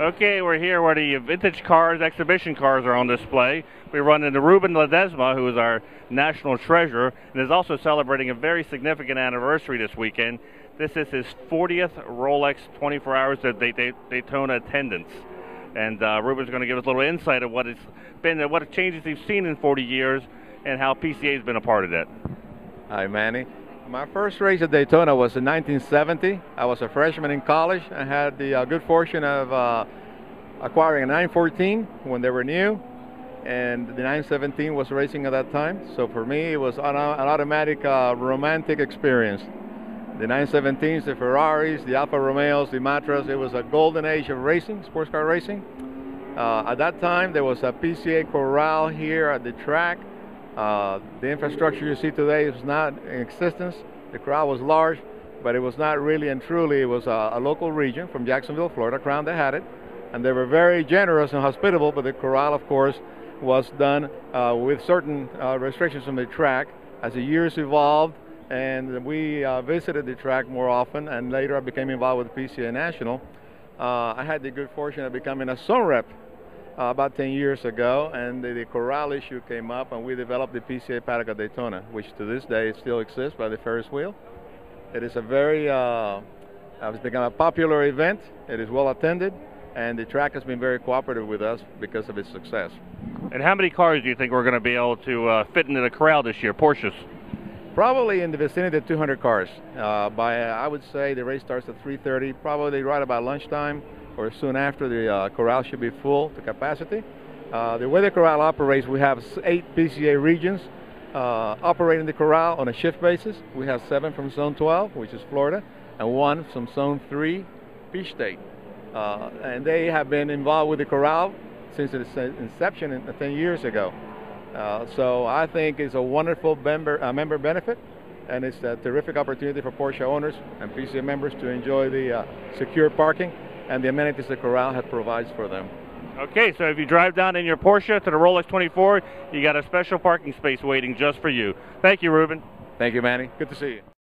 Okay, we're here where the vintage cars, exhibition cars are on display. We run into Ruben Ledesma, who is our national treasure, and is also celebrating a very significant anniversary this weekend. This is his 40th Rolex 24 Hours of Daytona attendance. And uh, Ruben's going to give us a little insight of what it's been, what changes he's seen in 40 years, and how PCA has been a part of that. Hi, Manny. My first race at Daytona was in 1970. I was a freshman in college. I had the uh, good fortune of uh, acquiring a 914 when they were new, and the 917 was racing at that time. So for me, it was an, an automatic uh, romantic experience. The 917s, the Ferraris, the Alfa Romeos, the Matras, it was a golden age of racing, sports car racing. Uh, at that time, there was a PCA corral here at the track uh, the infrastructure you see today is not in existence. The crowd was large, but it was not really and truly. It was a, a local region from Jacksonville, Florida, Crown that had it, and they were very generous and hospitable. But the corral, of course, was done uh, with certain uh, restrictions on the track. As the years evolved, and we uh, visited the track more often, and later I became involved with PCA National. Uh, I had the good fortune of becoming a zone rep uh, about 10 years ago, and the, the, corral issue came up, and we developed the PCA Paddock at Daytona, which to this day still exists by the Ferris wheel. It is a very, uh, it's become a popular event. It is well attended, and the track has been very cooperative with us because of its success. And how many cars do you think we're going to be able to uh, fit into the corral this year, Porsches? Probably in the vicinity of 200 cars. Uh, by I would say the race starts at 3:30, probably right about lunchtime or soon after, the uh, corral should be full to capacity. Uh, the way the corral operates, we have eight PCA regions uh, operating the corral on a shift basis. We have seven from Zone 12, which is Florida, and one from Zone 3, Peach State. Uh, and they have been involved with the corral since its inception 10 years ago. Uh, so I think it's a wonderful member, member benefit and it's a terrific opportunity for Porsche owners and PCA members to enjoy the uh, secure parking and the amenities the corral has provides for them. Okay, so if you drive down in your Porsche to the Rolex 24, you got a special parking space waiting just for you. Thank you, Ruben. Thank you, Manny. Good to see you.